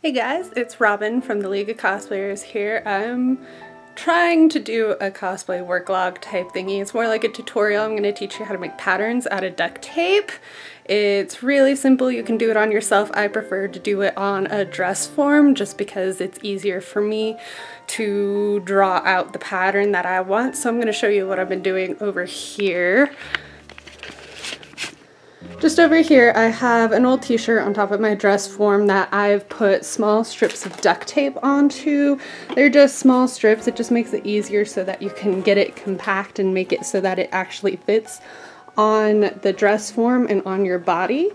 Hey guys, it's Robin from the League of Cosplayers here. I'm trying to do a cosplay work log type thingy. It's more like a tutorial. I'm going to teach you how to make patterns out of duct tape. It's really simple. You can do it on yourself. I prefer to do it on a dress form just because it's easier for me to draw out the pattern that I want. So I'm going to show you what I've been doing over here. Just over here I have an old t-shirt on top of my dress form that I've put small strips of duct tape onto. They're just small strips, it just makes it easier so that you can get it compact and make it so that it actually fits on the dress form and on your body.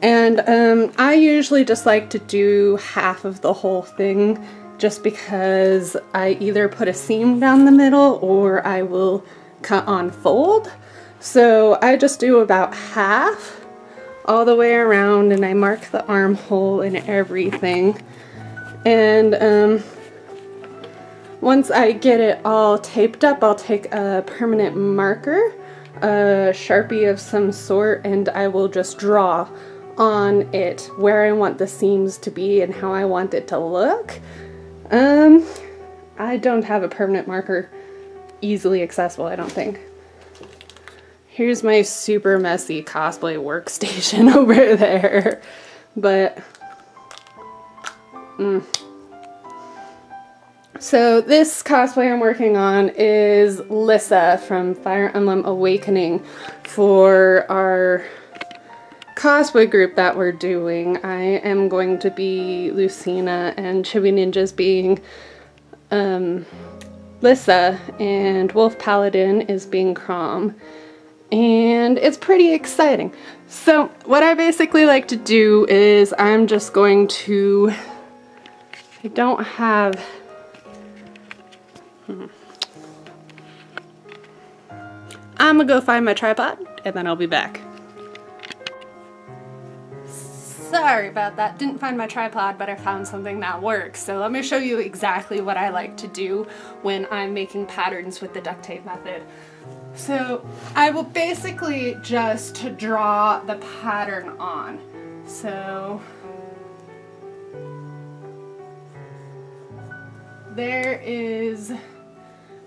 And um, I usually just like to do half of the whole thing just because I either put a seam down the middle or I will cut on fold. So I just do about half all the way around and I mark the armhole and everything. And um, once I get it all taped up, I'll take a permanent marker, a Sharpie of some sort, and I will just draw on it where I want the seams to be and how I want it to look. Um, I don't have a permanent marker easily accessible, I don't think. Here's my super messy cosplay workstation over there. But, mm. So this cosplay I'm working on is Lissa from Fire Emblem Awakening for our cosplay group that we're doing. I am going to be Lucina and Chibi Ninjas being um, Lissa and Wolf Paladin is being Chrom and it's pretty exciting. So what I basically like to do is I'm just going to, I don't have, hmm. I'm gonna go find my tripod and then I'll be back. Sorry about that, didn't find my tripod, but I found something that works. So let me show you exactly what I like to do when I'm making patterns with the duct tape method. So I will basically just draw the pattern on. So there is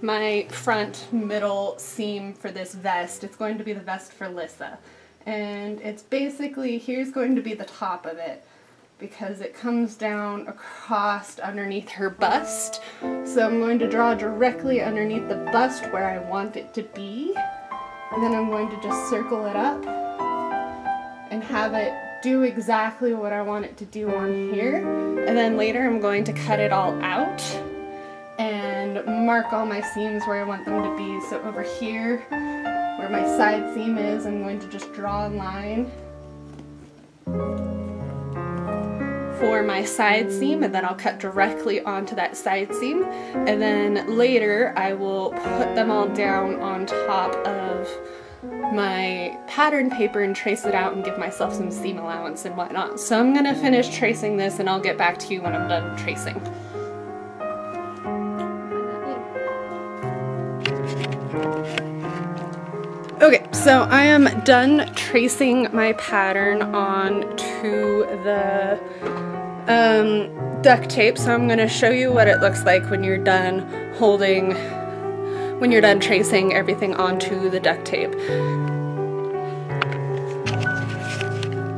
my front middle seam for this vest. It's going to be the vest for Lissa. And it's basically, here's going to be the top of it because it comes down across underneath her bust. So I'm going to draw directly underneath the bust where I want it to be. And then I'm going to just circle it up and have it do exactly what I want it to do on here. And then later I'm going to cut it all out and mark all my seams where I want them to be. So over here, where my side seam is, I'm going to just draw a line for my side seam and then I'll cut directly onto that side seam and then later I will put them all down on top of my pattern paper and trace it out and give myself some seam allowance and whatnot. So I'm gonna finish tracing this and I'll get back to you when I'm done tracing. Okay, so I am done tracing my pattern onto the um, duct tape, so I'm going to show you what it looks like when you're done holding, when you're done tracing everything onto the duct tape.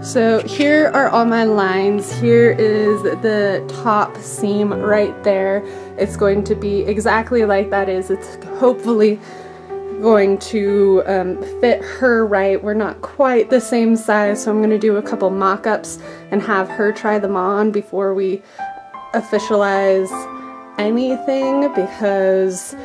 So here are all my lines. Here is the top seam right there. It's going to be exactly like that is. It's hopefully going to um, fit her right. We're not quite the same size, so I'm going to do a couple mock-ups and have her try them on before we officialize anything because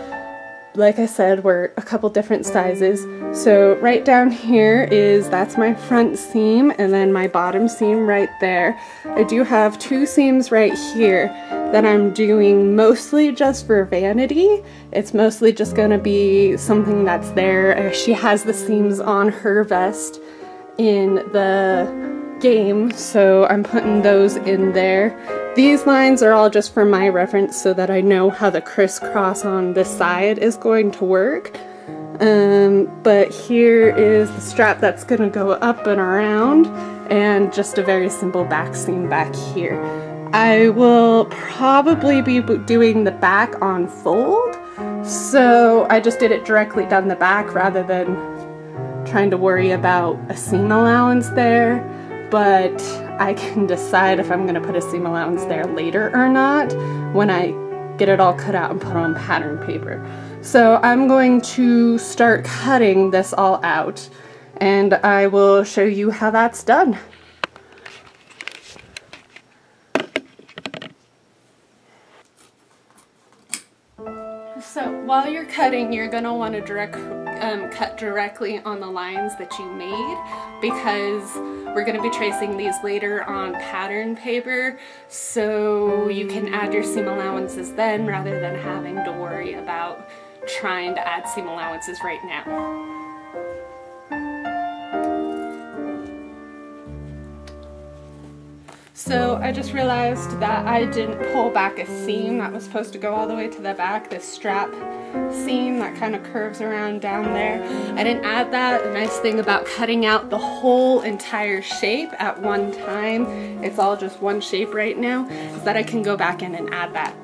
like I said, we're a couple different sizes. So right down here is, that's my front seam, and then my bottom seam right there. I do have two seams right here that I'm doing mostly just for vanity. It's mostly just gonna be something that's there. She has the seams on her vest in the game, so I'm putting those in there. These lines are all just for my reference so that I know how the crisscross on this side is going to work. Um, but here is the strap that's going to go up and around and just a very simple back seam back here. I will probably be doing the back on fold. So I just did it directly down the back rather than trying to worry about a seam allowance there. But I can decide if I'm gonna put a seam allowance there later or not when I get it all cut out and put on pattern paper. So I'm going to start cutting this all out and I will show you how that's done. So while you're cutting, you're gonna want to direct um, cut directly on the lines that you made because we're gonna be tracing these later on pattern paper so you can add your seam allowances then rather than having to worry about trying to add seam allowances right now. So I just realized that I didn't pull back a seam that was supposed to go all the way to the back, this strap seam that kind of curves around down there. I didn't add that. The nice thing about cutting out the whole entire shape at one time, it's all just one shape right now, is that I can go back in and add that.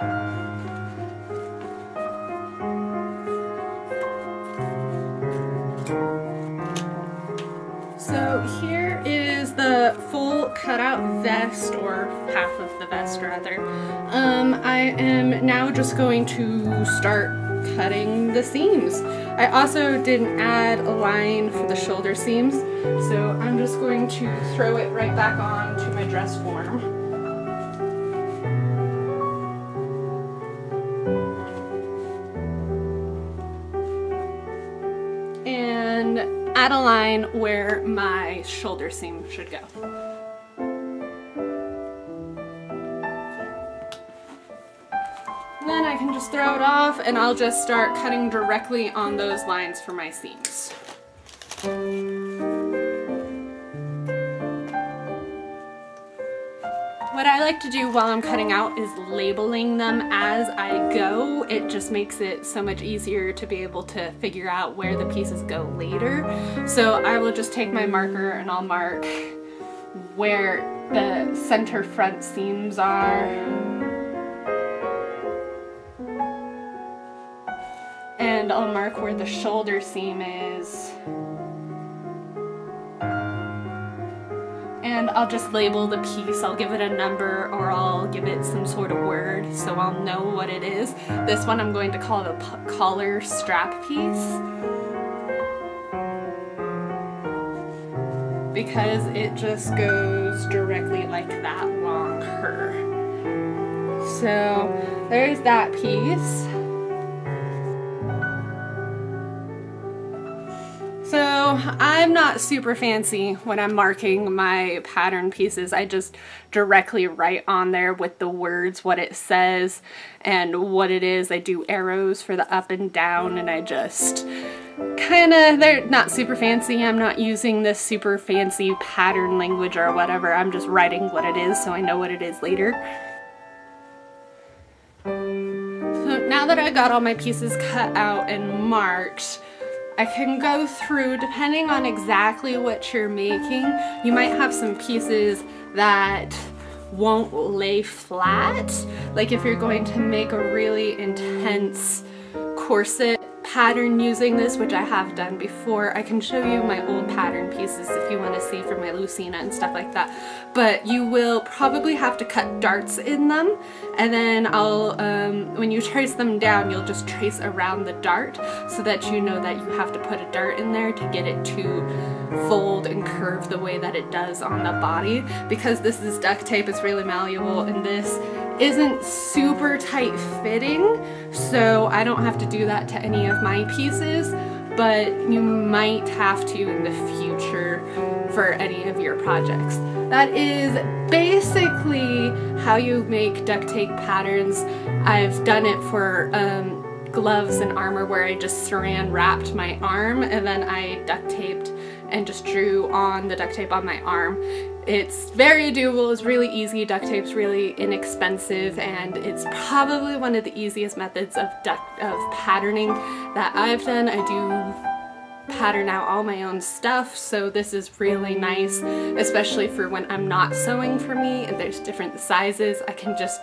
Cutout vest, or half of the vest rather, um, I am now just going to start cutting the seams. I also didn't add a line for the shoulder seams, so I'm just going to throw it right back on to my dress form. And add a line where my shoulder seam should go. Just throw it off and I'll just start cutting directly on those lines for my seams. What I like to do while I'm cutting out is labeling them as I go. It just makes it so much easier to be able to figure out where the pieces go later. So I will just take my marker and I'll mark where the center front seams are and I'll mark where the shoulder seam is. And I'll just label the piece. I'll give it a number or I'll give it some sort of word so I'll know what it is. This one I'm going to call the collar strap piece. Because it just goes directly like that along her. So there's that piece. I'm not super fancy when I'm marking my pattern pieces. I just directly write on there with the words what it says and what it is. I do arrows for the up and down and I just kind of, they're not super fancy. I'm not using this super fancy pattern language or whatever. I'm just writing what it is so I know what it is later. So now that I got all my pieces cut out and marked, I can go through, depending on exactly what you're making, you might have some pieces that won't lay flat. Like if you're going to make a really intense corset pattern using this, which I have done before. I can show you my old pattern pieces if you want to see from my Lucina and stuff like that. But you will probably have to cut darts in them and then I'll, um, when you trace them down, you'll just trace around the dart so that you know that you have to put a dart in there to get it to fold and curve the way that it does on the body. Because this is duct tape, it's really malleable and this isn't super tight fitting, so I don't have to do that to any of my pieces, but you might have to in the future for any of your projects. That is basically how you make duct tape patterns. I've done it for um, gloves and armor where I just saran wrapped my arm and then I duct taped and just drew on the duct tape on my arm. It's very doable, it's really easy, duct tape's really inexpensive, and it's probably one of the easiest methods of duct of patterning that I've done. I do pattern out all my own stuff so this is really nice especially for when I'm not sewing for me and there's different sizes I can just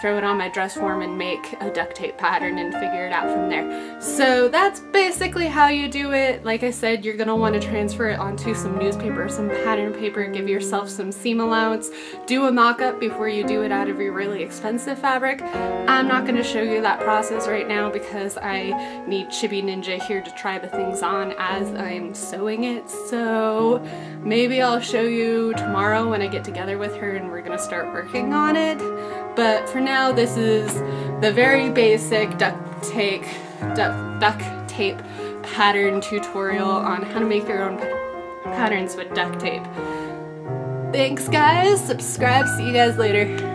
throw it on my dress form and make a duct tape pattern and figure it out from there. So that's basically how you do it. Like I said, you're gonna wanna transfer it onto some newspaper, some pattern paper, give yourself some seam allowance, do a mock-up before you do it out of your really expensive fabric. I'm not gonna show you that process right now because I need Chibi Ninja here to try the things on as I'm sewing it. So maybe I'll show you tomorrow when I get together with her and we're gonna start working on it. But for now, this is the very basic duct tape, duct, duct tape pattern tutorial on how to make your own patterns with duct tape. Thanks guys, subscribe, see you guys later.